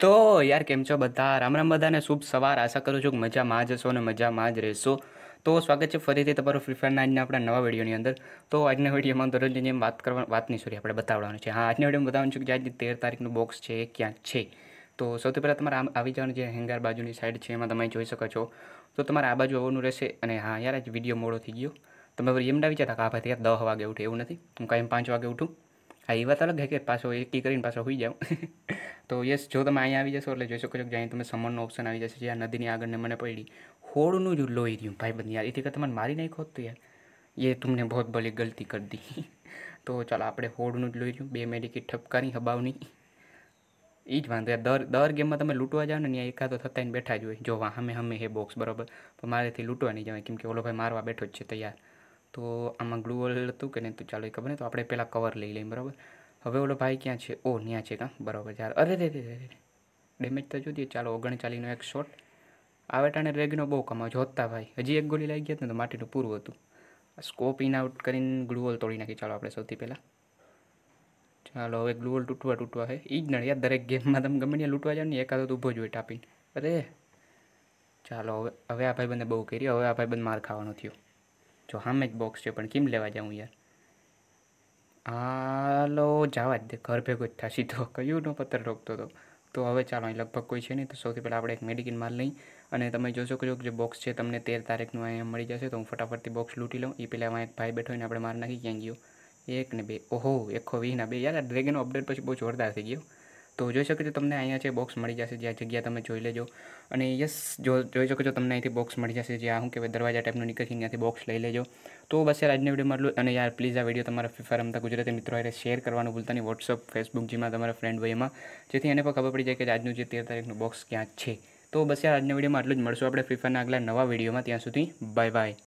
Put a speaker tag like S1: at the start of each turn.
S1: તો યાર કેમ છો બધા? રામ રામ બધાને શુભ સવાર. આશા કરું છું કે મજામાં જ હશો અને મજામાં જ રહેશો. તો સ્વાગત છે ફરીથી તમારું ફ્રી ફાયરના આજના આપણા નવા વિડીયોની અંદર. તો આજના વિડીયોમાં દરરોજની જેમ વાત કરવા વાતની સોરી આપણે બતાવવાનું છે. હા, આજના વિડીયોમાં બતાવવાનું છું કે જે આજની તેર તારીખનું બોક્સ છે ક્યાંક છે? તો સૌથી પહેલાં તમારે આમ આવી જવાનું જે હેંગાર બાજુની સાઈડ છે, એમાં તમે જોઈ શકો છો. તો તમારે આ બાજુ આવવાનું રહેશે અને હા, યાર, આજ વીડિયો મોડો થઈ ગયો. તમે એમ ના વિચારતા કે આ ભાઈ યાર દસ વાગે ઉઠે, એવું નથી? હું કાંઈ પાંચ વાગે ઉઠું. હા એ વાત અલગ છે કે પાછો એકી કરીને પાછો હોઈ જાઉં. તો યસ જો તમે અહીંયા આવી જશો એટલે જોઈ શકો છો કે જ્યાં તમે સમરનો ઓપ્શન આવી જશે જે આ નદીની આગળને મને પડી. હોળનું જ લોહી રહ્યું ભાઈ બંધ યાર. એથી કરતાં મને મારી નાખો તો યાર. એ તમને બહુ ભલી ગલતી કરી દી. તો ચાલો આપણે હોળનું જ લોહી રહ્યું, બે મેડિકી ઠપકારી, હબાવની. એ જ વાંધો દર દર ગેમમાં તમે લૂંટવા જાઓ ને, ત્યાં એકાદો થતા ને બેઠા જ હોય. જો હમે હમે હે બોક્સ બરાબર. પણ મારેથી લૂંટવા નહીં જવાય, કેમ કે ઓલો ભાઈ મારવા બેઠો જ છે તૈયાર. તો આમાં ગ્લુઅલ હતું કે નહીં તો ચાલો એ ખબર નહીં, તો આપણે પહેલાં કવર લઈ લઈએ, બરાબર? હવે ઓલો ભાઈ ક્યાં છે? ઓ ત્યાં છે કાં? બરાબર, ચાલો. અરે રે રે રે ડેમેજ તો જોતી ચાલો, ઓગણચાલીનો એક શોટ આવે ટાણે રેગનો બહુ કમાવ જોતા ભાઈ. હજી એક ગોળી લાગી ગયા ને તો માટીનું પૂરું હતું. સ્કોપ ઇન આઉટ કરીને ગ્લુઅલ તોડી નાખી. ચાલો, આપણે સૌથી પહેલાં. ચાલો, હવે ગ્લુઅલ તૂટવા તૂટવા છે એ જ નડ યાર, દરેક ગેમમાં તમે ગમે ત્યાં લૂંટવા જાઓ ને, એકાદો તો ઊભો જ હોય ટાપીને. અરે. ચાલો, હવે હવે આ ભાઈ બંને બહુ કરી હવે આ ભાઈ બંધ માર ખાવાનો થયો. જો સામે જ બોક્સ છે, પણ કેમ લેવા જાઉં યાર? હાલો જવા જ દે, ઘર ભેગો જ થશે તો. કયું નો પથ્થર રોકતો હતો તો હવે ચાલો, અહીં લગભગ કોઈ છે નહીં, તો સૌથી પહેલાં આપણે એક મેડિકિન માલ લઈ અને તમે જોશો કે જો જે બોક્સ છે, તમને તેર તારીખનું અહીંયા મળી જશે, તો હું ફટાફટથી બોક્સ લૂંટી લઉં. એ પહેલાં એક ભાઈ બેઠો હોય ને, આપણે માર નાખી, ક્યાં ગયો? એક ને બે. ઓહો એકસો વીસના બે. યાર ડ્રેગનનો અપડેટ પછી બહુ જોરદાર થઈ ગયો. તો જોઈ શકો છો તમને અહીંયા છે બોક્સ મળી જશે જે આ જગ્યા તમે જોઈ લેજો. અને યસ જો જોઈ શકો છો તમને અહીંથી બોક્સ મળી જશે જે આ શું કહેવાય, દરવાજા ટાઈપનું નીકળી ત્યાંથી બોક્સ લઈ લેજો. તો બસ યાર, આજના વિડીયોમાં એટલું અને યાર પ્લીઝ આ વીડિયો તમારા ફાયર રમતા ગુજરાતી મિત્રો હારે શેર કરવાનું ભૂલતા નહીં. વોટ્સઅપ ફેસબુક જેમાં તમારા ફ્રેન્ડ હોય એમાં. જેથી એને પણ ખબર પડી જાય કે આજનું જે તેર તારીખનું બોક્સ ક્યાં છે. તો બસ યાર, આજના વિડીયોમાં આટલું જ. મળશું આપણે ફ્રી ફાયરના આગલા નવા વિડીયોમાં. ત્યાં સુધી બાય બાય